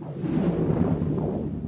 you